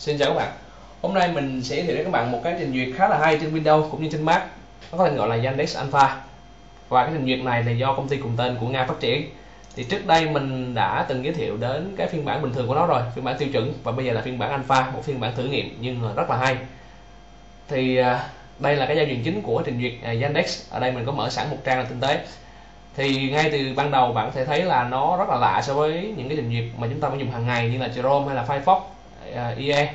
Xin chào các bạn. Hôm nay mình sẽ giới thiệu đến các bạn một cái trình duyệt khá là hay trên Windows cũng như trên Mac. Nó có tên gọi là Yandex Alpha. Và cái trình duyệt này là do công ty cùng tên của Nga phát triển. Thì trước đây mình đã từng giới thiệu đến cái phiên bản bình thường của nó rồi, Phiên bản tiêu chuẩn. Và bây giờ là phiên bản Alpha, Một phiên bản thử nghiệm nhưng rất là hay. Thì à, đây là cái giao diện chính của trình duyệt à, Yandex. Ở đây mình có mở sẵn một trang là tinh tế. Thì ngay từ ban đầu bạn có thể thấy là nó rất là lạ so với những cái trình duyệt mà chúng ta phải dùng hàng ngày như là Chrome hay là Firefox. Ờ, IE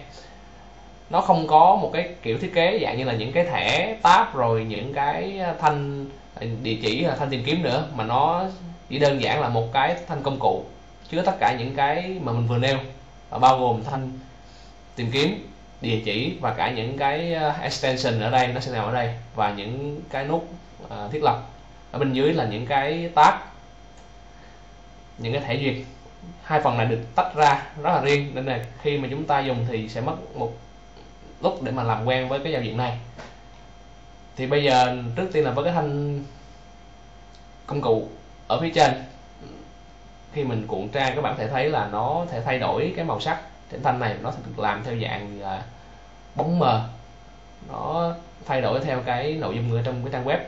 nó không có một cái kiểu thiết kế dạng như là những cái thẻ tab rồi những cái ờ, thanh ờ, địa chỉ thanh tìm kiếm nữa, mà nó chỉ đơn giản là một cái thanh công cụ chứa tất cả những cái mà mình vừa nêu, và bao gồm thanh tìm kiếm, địa chỉ và cả những cái extension ở đây, nó sẽ nằm ở đây, và những cái nút thiết lập. Ở bên dưới là những cái tab, những cái thẻ duyệt hai phần này được tách ra rất là riêng. Nên là khi mà chúng ta dùng thì sẽ mất một lúc để mà làm quen với cái giao diện này. Thì bây giờ trước tiên là với cái thanh công cụ ở phía trên, khi mình cuộn trang các bạn có thể thấy là nó thể thay đổi cái màu sắc. Trên thanh này nó được làm theo dạng là bóng mờ. Nó thay đổi theo cái nội dung ở trong cái trang web.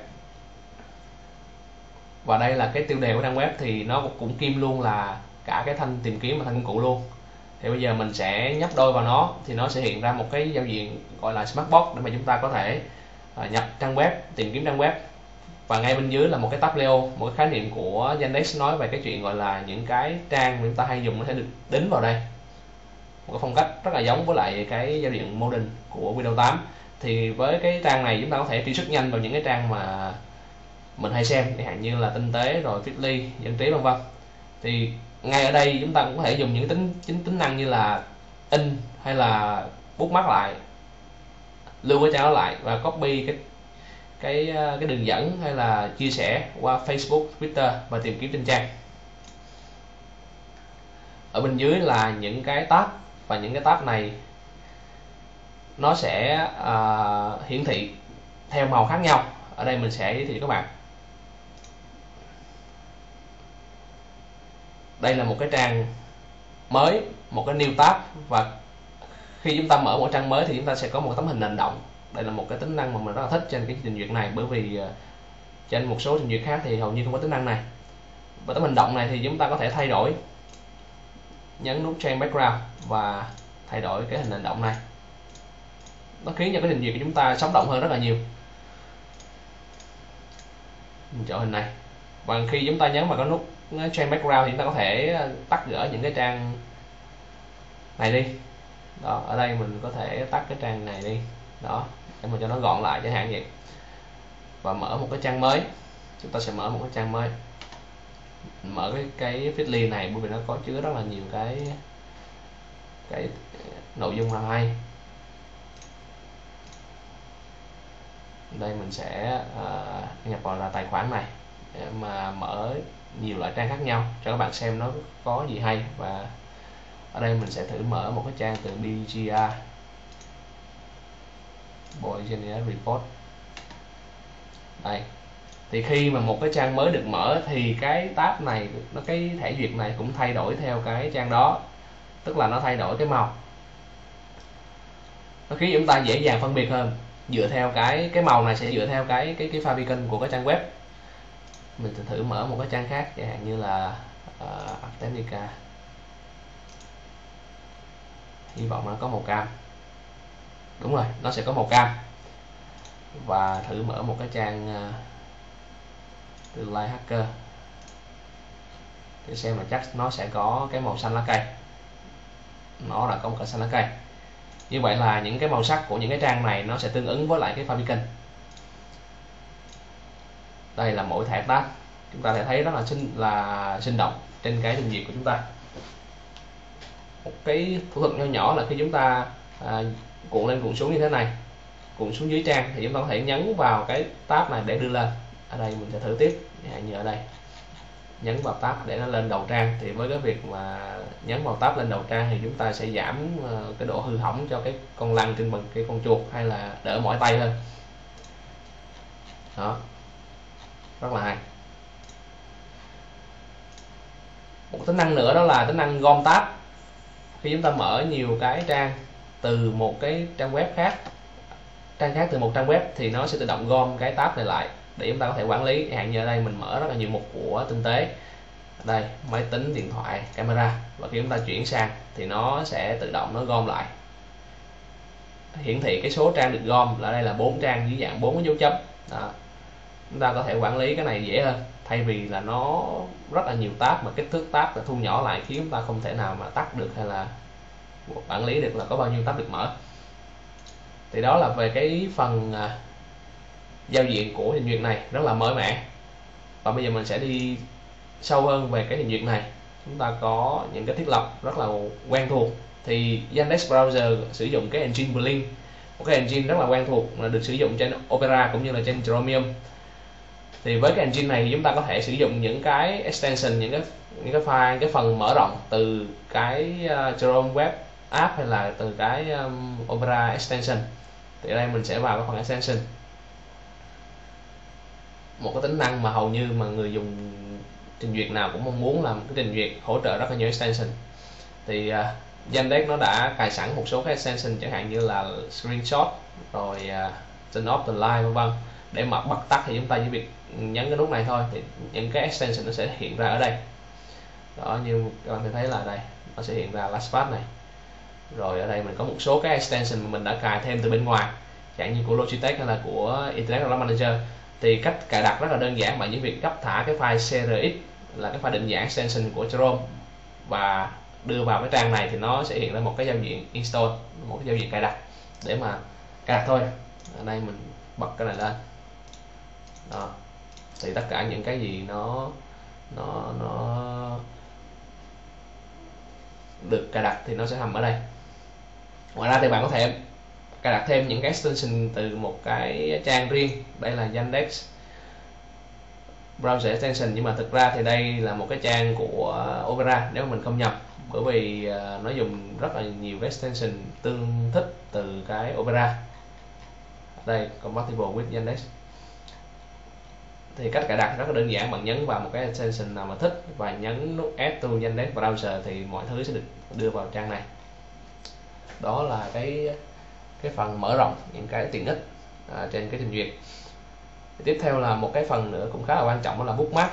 Và đây là cái tiêu đề của trang web thì nó cũng kim luôn là cả cái thanh tìm kiếm và thanh công cụ luôn. Thì bây giờ mình sẽ nhấp đôi vào nó, thì nó sẽ hiện ra một cái giao diện gọi là smartbox để mà chúng ta có thể à, nhập trang web, tìm kiếm trang web. Và ngay bên dưới là một cái tab leo, một cái khái niệm của Yandex nói về cái chuyện gọi là những cái trang mà chúng ta hay dùng nó sẽ được đính vào đây. Một cái phong cách rất là giống với lại cái giao diện modern của Windows 8 thì với cái trang này chúng ta có thể truy xuất nhanh vào những cái trang mà mình hay xem, chẳng hạn như là tinh tế rồi Fitly, dân trí, vân vân. Thì ngay ở đây chúng ta cũng có thể dùng những tính chính tính năng như là in hay là bút mắt lại lưu cái trang đó lại và copy cái cái ờ, cái đường dẫn hay là chia sẻ qua Facebook, Twitter và tìm kiếm trên trang. Ở bên dưới là những cái tab và những cái tab này nó sẽ uh, hiển thị theo màu khác nhau. Ở đây mình sẽ giới thiệu các bạn. Đây là một cái trang mới, một cái new tab. Và khi chúng ta mở một trang mới thì chúng ta sẽ có một tấm hình nền động. Đây là một cái tính năng mà mình rất là thích trên cái trình duyệt này, bởi vì ờ, trên một số trình duyệt khác thì hầu như không có tính năng này. Và tấm hình động này thì chúng ta có thể thay đổi nhấn nút change background và thay đổi cái hình nền động này. Nó khiến cho cái trình duyệt của chúng ta sống động hơn rất là nhiều. Mình chọn hình này. Và khi chúng ta nhấn vào cái nút trang background thì chúng ta có thể ờ, tắt gỡ những cái trang này đi. Đó ở đây mình có thể tắt cái trang này đi. Đó để mình cho nó gọn lại chẳng hạn vậy. Và mở một cái trang mới. Chúng ta sẽ mở một cái trang mới. Mở cái cái Fitly này bởi vì nó có chứa rất là nhiều cái cái ờ, nội dung là hay. Đây mình sẽ uh, nhập vào là tài khoản này để mà mở nhiều loại trang khác nhau. Cho các bạn xem nó có gì hay. Và ở đây mình sẽ thử mở một cái trang từ BGR Boy Generate Report. Đây. Thì khi mà một cái trang mới được mở thì cái tab này, nó cái thẻ duyệt này cũng thay đổi theo cái trang đó. Tức là nó thay đổi cái màu. Nó khiến chúng ta dễ dàng phân biệt hơn. Dựa theo cái cái màu này sẽ dựa theo cái cái cái favicon của cái trang web mình sẽ thử mở một cái trang khác chẳng hạn như là ờ, uh, Artenica hy vọng nó có màu cam. Đúng rồi nó sẽ có màu cam. Và thử mở một cái trang uh, từ Light Hacker. Để xem là chắc nó sẽ có cái màu xanh lá cây. Nó là có một cái xanh lá cây. Như vậy là những cái màu sắc của những cái trang này nó sẽ tương ứng với lại cái favicon đây là mỗi thẻ tab chúng ta sẽ thấy rất là sinh là sinh động trên cái trình duyệt của chúng ta. Một cái thủ thuật nhỏ nhỏ là khi chúng ta à, cuộn lên cuộn xuống như thế này cuộn xuống dưới trang thì chúng ta có thể nhấn vào cái tab này để đưa lên. Ở đây mình sẽ thử tiếp à, như ở đây. Nhấn vào tab để nó lên đầu trang thì với cái việc mà nhấn vào tab lên đầu trang thì chúng ta sẽ giảm ờ, cái độ hư hỏng cho cái con lăn trên bằng cái con chuột hay là đỡ mỏi tay hơn. Đó rất là hay. Một tính năng nữa đó là tính năng gom tab. Khi chúng ta mở nhiều cái trang từ một cái trang web khác, trang khác từ một trang web thì nó sẽ tự động gom cái tab này lại để chúng ta có thể quản lý. Hạn như ở đây mình mở rất là nhiều mục của tinh tế. Đây, máy tính, điện thoại, camera. Và khi chúng ta chuyển sang thì nó sẽ tự động nó gom lại. Hiển thị cái số trang được gom là đây là bốn trang dưới dạng bốn cái dấu chấm. Đó chúng ta có thể quản lý cái này dễ hơn. Thay vì là nó rất là nhiều tab, mà kích thước tab là thu nhỏ lại khiến chúng ta không thể nào mà tắt được hay là quản lý được là có bao nhiêu tab được mở. Thì đó là về cái phần à, giao diện của trình duyệt này, rất là mới mẻ. Và bây giờ mình sẽ đi sâu hơn về cái trình duyệt này. Chúng ta có những cái thiết lập rất là quen thuộc. Thì Yandex Browser sử dụng cái engine Blink. Một cái engine rất là quen thuộc là được sử dụng trên Opera cũng như là trên Chromium thì với cái engine này thì chúng ta có thể sử dụng những cái extension những cái những cái file cái phần mở rộng từ cái ờ, uh, Chrome web app hay là từ cái um, Opera extension. Thì ở đây mình sẽ vào cái phần extension. Một cái tính năng mà hầu như mà người dùng trình duyệt nào cũng mong muốn làm cái trình duyệt hỗ trợ rất là nhiều extension. Thì uh, Yandex nó đã cài sẵn một số cái extension chẳng hạn như là screenshot rồi uh, turn off the line vân vân. Để mà bật tắt thì chúng ta chỉ việc nhấn cái nút này thôi thì những cái extension nó sẽ hiện ra ở đây. Đó, như các bạn thấy là đây, nó sẽ hiện ra LastPass này. Rồi ở đây mình có một số cái extension mà mình đã cài thêm từ bên ngoài chẳng như của Logitech hay là của Internet Alarm Manager. Thì cách cài đặt rất là đơn giản bằng chỉ việc cấp thả cái file CRX là cái file định dạng extension của Chrome và đưa vào cái trang này thì nó sẽ hiện ra một cái giao diện install, một cái giao diện cài đặt để mà cài đặt thôi. Ở đây mình bật cái này lên. Đó thì tất cả những cái gì nó nó nó được cài đặt thì nó sẽ nằm ở đây. Ngoài ra thì bạn có thể cài đặt thêm những cái extension từ một cái trang riêng. Đây là Yandex browser extension. Nhưng mà thực ra thì đây là một cái trang của Opera nếu mà mình không nhập. Bởi vì à, nó dùng rất là nhiều extension tương thích từ cái Opera. Đây, compatible with Yandex thì cách cài đặt rất là đơn giản bạn nhấn vào một cái extension nào mà thích và nhấn nút add to Yandex browser thì mọi thứ sẽ được đưa vào trang này. Đó là cái cái phần mở rộng những cái tiện ích à, trên cái trình duyệt. Tiếp theo là một cái phần nữa cũng khá là quan trọng đó là bookmark.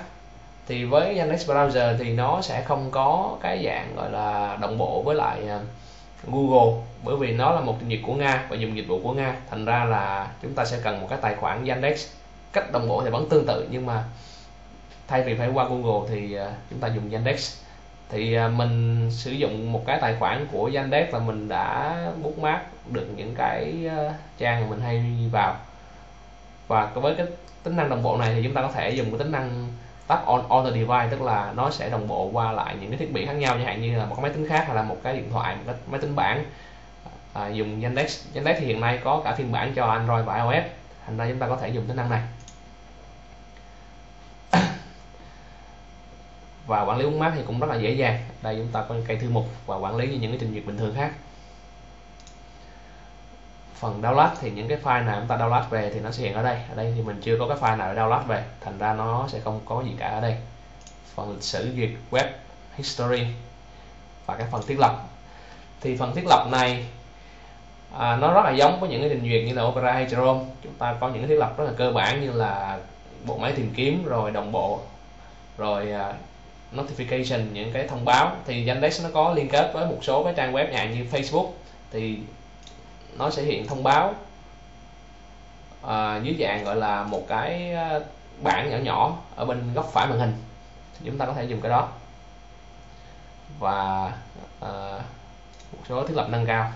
Thì với Yandex Browser thì nó sẽ không có cái dạng gọi là đồng bộ với lại à, Google bởi vì nó là một trình duyệt của Nga và dùng dịch vụ của Nga. Thành ra là chúng ta sẽ cần một cái tài khoản Yandex cách đồng bộ thì vẫn tương tự nhưng mà thay vì phải qua Google thì à, chúng ta dùng Yandex. Thì à, mình sử dụng một cái tài khoản của Yandex là mình đã bookmark được những cái à, trang mà mình hay vào. Và với cái tính năng đồng bộ này thì chúng ta có thể dùng cái tính năng tap on other the device tức là nó sẽ đồng bộ qua lại những cái thiết bị khác nhau chẳng hạn như là một cái máy tính khác hay là một cái điện thoại một cái máy tính bảng. À, dùng Yandex. Yandex thì hiện nay có cả phiên bản cho Android và iOS thành ra chúng ta có thể dùng tính năng này. Và quản lý bookmark thì cũng rất là dễ dàng. Đây chúng ta có cây thư mục và quản lý như những cái trình duyệt bình thường khác. Phần download thì những cái file nào chúng ta download về thì nó sẽ hiện ở đây. Ở đây thì mình chưa có cái file nào để download về. Thành ra nó sẽ không có gì cả ở đây. Phần lịch sử duyệt web history và cái phần thiết lập. Thì phần thiết lập này à, nó rất là giống với những cái trình duyệt như là Opera hay Chrome chúng ta có những cái thiết lập rất là cơ bản như là bộ máy tìm kiếm rồi đồng bộ rồi à, notification những cái thông báo. Thì Yandex nó có liên kết với một số cái trang web nhà như Facebook. Thì nó sẽ hiện thông báo à, dưới dạng gọi là một cái à, bảng nhỏ nhỏ ở bên góc phải màn hình. Thì chúng ta có thể dùng cái đó. Và à, một số thiết lập nâng cao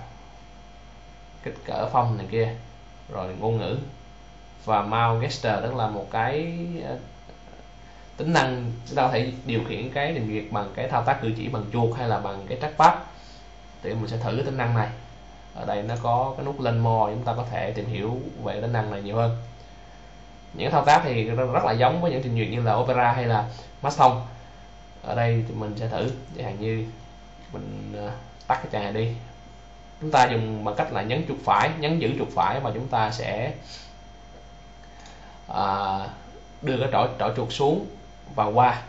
kích cỡ phong này kia rồi ngôn ngữ. Và mouse gesture tức là một cái à, tính năng chúng ta có thể điều khiển cái trình duyệt bằng cái thao tác cử chỉ bằng chuột hay là bằng cái trackpad. Thì mình sẽ thử cái tính năng này. Ở đây nó có cái nút lên mò chúng ta có thể tìm hiểu về tính năng này nhiều hơn. Những thao tác thì rất là giống với những trình duyệt như là Opera hay là Maston ở đây thì mình sẽ thử chẳng hạn như mình ờ, tắt cái trang này đi. Chúng ta dùng bằng cách là nhấn chuột phải nhấn giữ chuột phải và chúng ta sẽ à, đưa cái trỏ trỏ chuột xuống và qua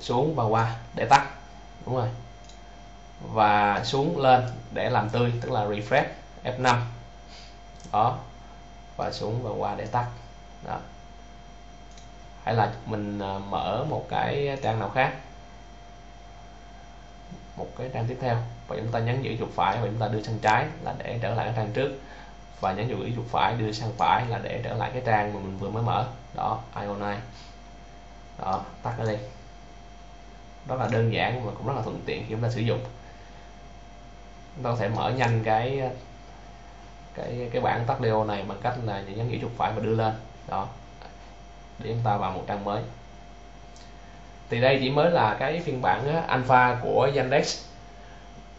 xuống và qua để tắt. Đúng rồi. Và xuống lên để làm tươi, tức là refresh F5 đó. Và xuống và qua để tắt. Đó. Hay là mình à, mở một cái trang nào khác. Một cái trang tiếp theo. Và chúng ta nhấn giữ chuột phải và chúng ta đưa sang trái là để trở lại cái trang trước. Và nhấn giữ chuột phải, đưa sang phải là để trở lại cái trang mà mình vừa mới mở đó io9 đó, tắt nó đi. Rất là đơn giản và cũng rất là thuận tiện khi chúng ta sử dụng. Chúng ta có thể mở nhanh cái cái cái bảng tắt Leo này bằng cách là nhấn giữ chuột phải và đưa lên. Đó, để chúng ta vào một trang mới. Thì đây chỉ mới là cái phiên bản alpha của Yandex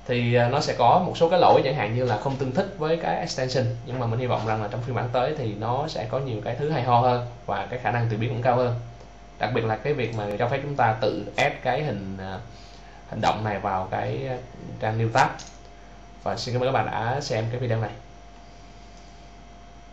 thì à, nó sẽ có một số cái lỗi chẳng hạn như là không tương thích với cái extension. Nhưng mà mình hy vọng rằng là trong phiên bản tới thì nó sẽ có nhiều cái thứ hay ho hơn và cái khả năng tự biến cũng cao hơn. Đặc biệt là cái việc mà cho phép chúng ta tự add cái hình à, hành động này vào cái à, trang new tab. Và xin cảm ơn các bạn đã xem cái video này.